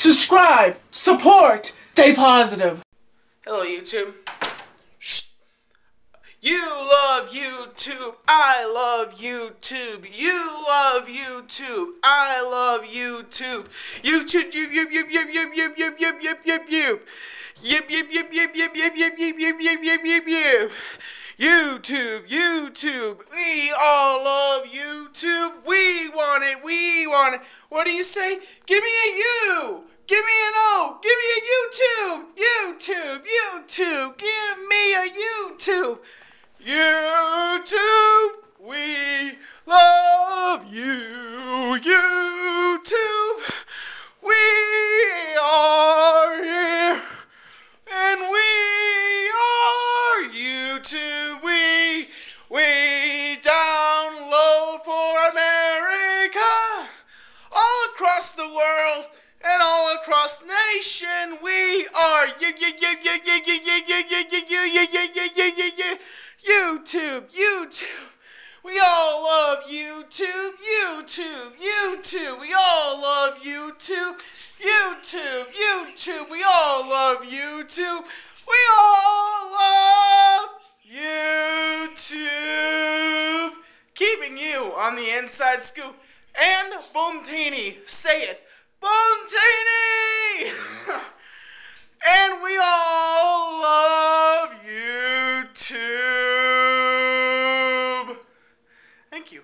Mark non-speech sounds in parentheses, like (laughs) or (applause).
subscribe, support, stay positive. Hello, YouTube. You love YouTube. I love YouTube. You love YouTube. I love YouTube. YouTube, you, you, you, you, you, you, you, you, you, you, you. Yip, yip, yip, yip, yip, yip, yip, yip, yip, yip, yip, yip, yip. YouTube, YouTube, we all love YouTube. We want it, we want it. What do you say? Give me a U. Give me an O. Give me a YouTube. YouTube, YouTube. Give me a YouTube. YouTube, world and all across nation, we are YouTube, YouTube. We all love YouTube, YouTube, YouTube. We all love YouTube, YouTube, YouTube. We all love YouTube. We all love YouTube. Keeping you on the inside scoop. And Bontini. Say it. Bontini! (laughs) and we all love YouTube. Thank you.